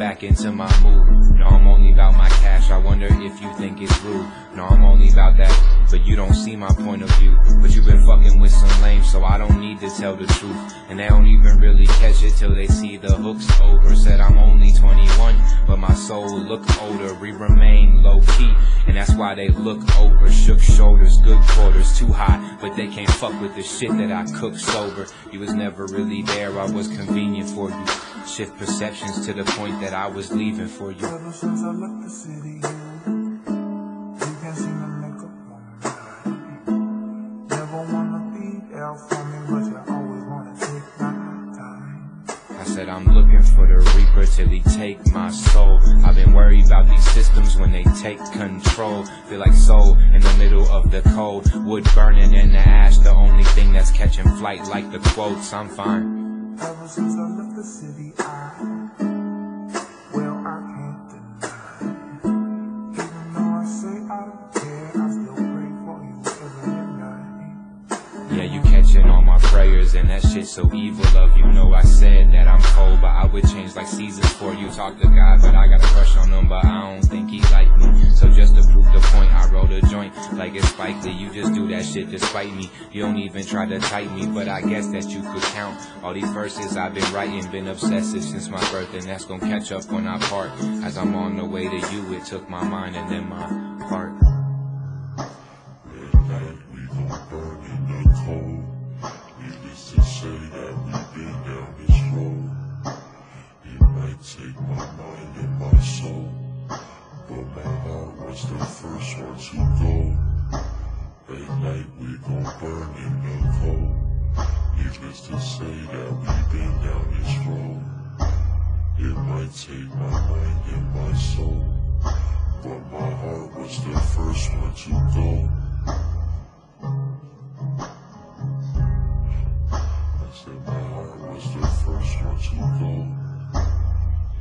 back into my mood. No, I'm only about my cash. I wonder if you think it's rude. No, I'm only about that, but you don't see my point of view. But you've been fucking with some lame, so I don't need to tell the truth. And they don't even really catch it till they see the hooks over. Said I'm only 21, but my soul look older. We remain low key, and that's why they look over. Shook shoulders, good quarters, too hot, but they can't fuck with the shit that I cook sober. You was never really there, I was convenient for you. Shift perceptions to the point that I was leaving for you. Ever since I left the city, you, you can't seem to make up my mind. Never wanna be there for me, but you always wanna take my time. I said I'm looking for the reaper till he take my soul. I've been worried about these systems when they take control. Feel like soul in the middle of the cold. Wood burning in the ash, the only thing that's catching flight like the quotes. I'm fine. Ever since I left the city, I, well, I can't deny. Even though I say I don't care, I still pray for you every night. Yeah, you catching all my prayers and that shit so evil of you. Know I said that I'm cold, but I would change like seasons for you. Talk to God, but I got a crush on him, but I don't think he like like it's Lee. You just do that shit despite me. You don't even try to type me, but I guess that you could count all these verses I've been writing. Been obsessive since my birth, and that's gonna catch up when I part. As I'm on the way to you, it took my mind and then my heart. Take my mind and my soul, but my heart was the first one to go. At night, we gon' burn in the cold. Needless to say that we've been down this road. It might take my mind and my soul, but my heart was the first one to go. I said my heart was the first one to go.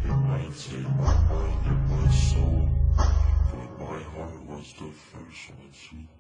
It might take my mind and my soul, but my heart was the first one to